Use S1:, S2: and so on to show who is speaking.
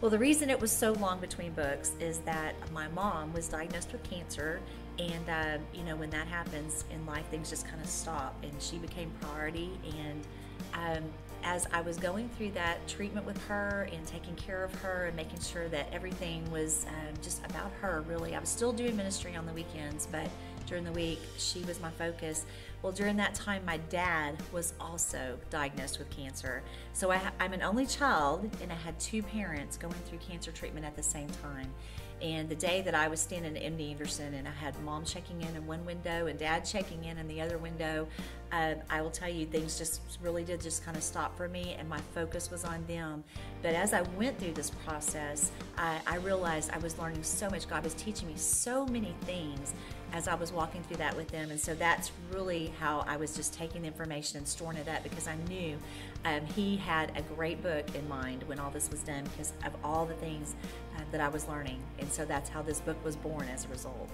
S1: Well, the reason it was so long between books is that my mom was diagnosed with cancer, and uh, you know when that happens in life, things just kind of stop, and she became priority. And um, as I was going through that treatment with her and taking care of her and making sure that everything was um, just about her, really, I was still doing ministry on the weekends, but during the week, she was my focus. Well, during that time, my dad was also diagnosed with cancer. So I, I'm an only child, and I had two parents going through cancer treatment at the same time. And the day that I was standing at MD Anderson and I had mom checking in in one window and dad checking in in the other window, uh, I will tell you things just really did just kind of stop for me and my focus was on them. But as I went through this process, I, I realized I was learning so much. God was teaching me so many things as I was walking through that with them. And so that's really how I was just taking the information and storing it up because I knew um, he had a great book in mind when all this was done because of all the things uh, that I was learning. And so that's how this book was born as a result.